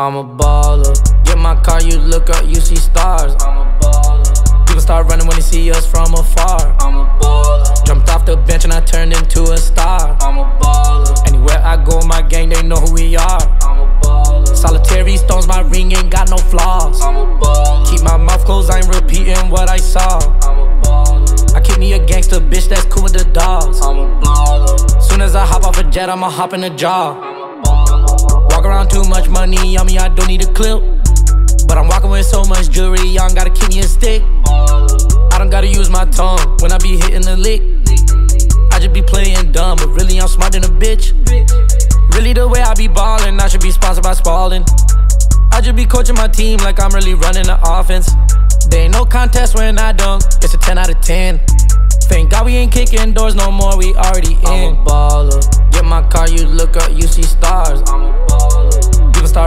I'm a baller. Get my car, you look up, you see stars. I'm a baller. People start running when they see us from afar. I'm a baller. Jumped off the bench and I turned into a star. I'm a baller. Anywhere I go, my gang, they know who we are. I'm a baller. Solitary stones, my ring ain't got no flaws. I'm a baller. Keep my mouth closed, I ain't repeating what I saw. I'm a baller. I keep me a gangster bitch that's cool with the dogs. I'm a baller. Soon as I hop off a jet, I'ma hop in the jaw. Too much money on me, I don't need a clip. But I'm walking with so much jewelry, y'all gotta keep me a stick. I don't gotta use my tongue when I be hitting the lick. I just be playing dumb, but really I'm smart than a bitch. Really the way I be ballin', I should be sponsored by Spalding. I just be coaching my team like I'm really running the offense. There ain't no contest when I dunk, it's a 10 out of 10. Thank God we ain't kicking doors no more, we already in. I'm a baller. Get my car, you look up, you see stars.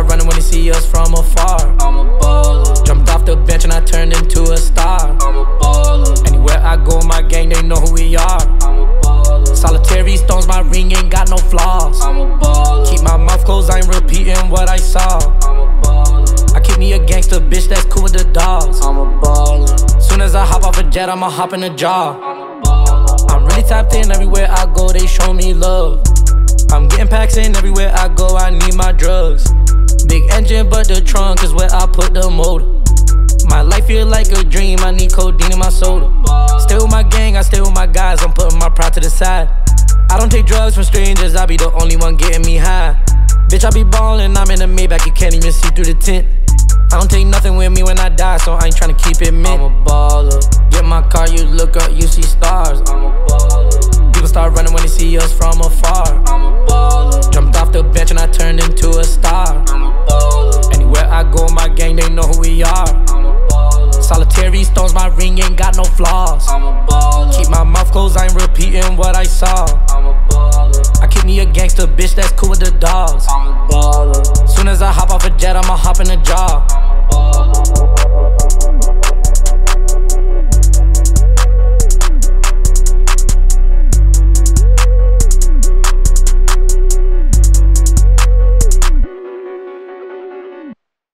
I'm start running when they see us from afar. I'm a baller. Jumped off the bench and I turned into a star. I'm a baller. Anywhere I go, my gang, they know who we are. I'm a baller. Solitary stones, my ring ain't got no flaws. I'm a baller. Keep my mouth closed, I ain't repeating what I saw. I'm a baller. I keep me a gangster bitch that's cool with the dogs. I'm a baller. Soon as I hop off a jet, I'ma hop in a jar. I'm really tapped in everywhere I go, they show me love. I'm getting packs in everywhere I go, I need my drugs. Big engine, but the trunk is where I put the motor. My life feel like a dream, I need codeine in my soda. Stay with my gang, I stay with my guys, I'm putting my pride to the side. I don't take drugs from strangers, I be the only one getting me high. Bitch, I be ballin', I'm in the Maybach, you can't even see through the tent. I don't take nothing with me when I die, so I ain't tryna keep it mint. I'm a baller. Get my car, you look up, you see stars. I'm a baller. People start running when they see us from afar. I'm a baller. Jumped off the bench and I turned into a star. A they know who we are. I'm a baller. Solitary stones, my ring ain't got no flaws. I'm a baller. Keep my mouth closed, I ain't repeating what I saw. I'm a baller. I keep me a gangster bitch that's cool with the dogs. I'm a baller. Soon as I hop off a jet, I'ma hop in the jaw.